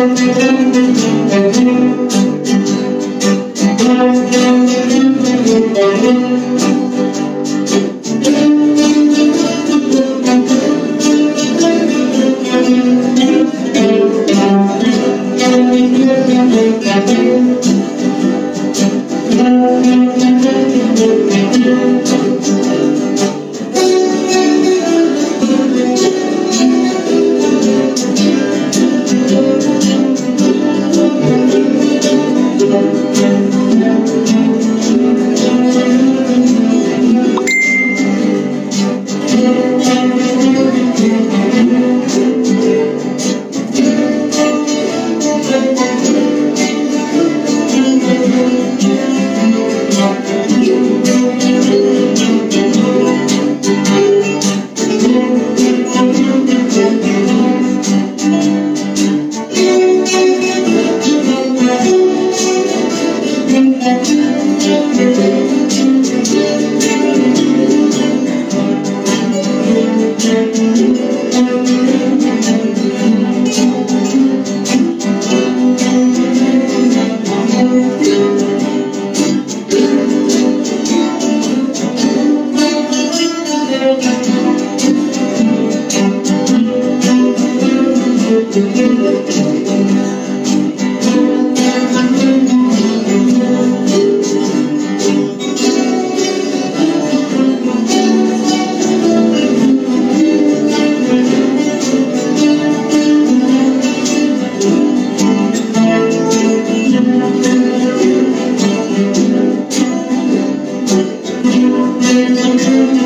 Thank you.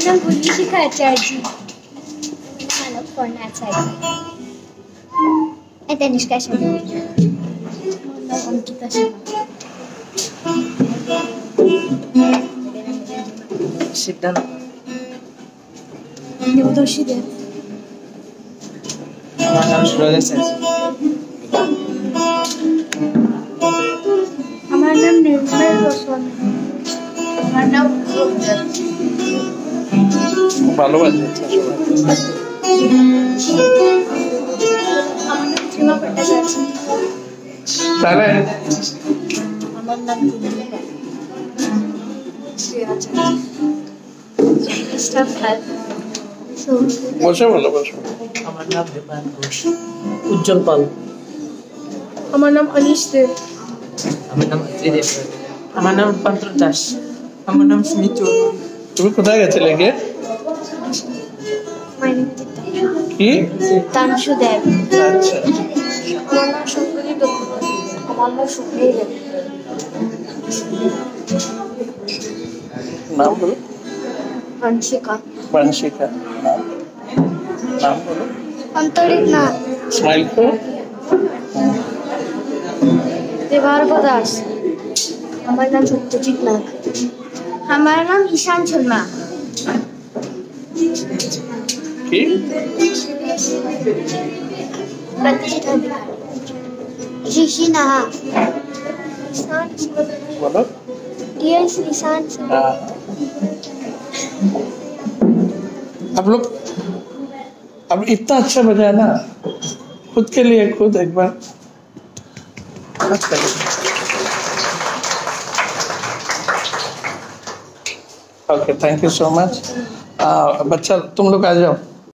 আমার নাম বুদ্ধিশিখা আচার্য মানব কর্ণা আচার্য এটা নিষ্কাশন অঙ্কিতা সিদ্ধান্ত দেবদর্শী দেব আমার নাম সুরজ আমার নাম নির্মল গোস্বামী আমার নাম নাম সীমা তাহলে আমার নাম বসে ভালো বসে। আমার নাম দীপায়ন ঘোষ উজ্জ্বল পাল। আমার নাম অনিশ দেব আমার নাম ত্রিদেব আমার নাম রূপান্তর দাস। আমার নাম সুমিত তুমি কোথায় গেছিলে গিয়ে? কি? তাংশু দেব। আচ্ছা। আমার নাম শঙ্করী দত্ত। আমার নাম সুপ্রিয় দেব নাম বলো। হংসিকা বাংশিকা নাম? নাম বলো। অন্তরিক নাথ স্মাইল করো। দেবার্গ দাস। আমার নাম সত্যজিৎ নাগ। আমার নাম ঈশান শর্মা। अब हाँ। लोग अब इतना अच्छा बजाया ना खुद के लिए खुद एक बार। Okay thank you so much बच्चा तुम लोग आ जाओ।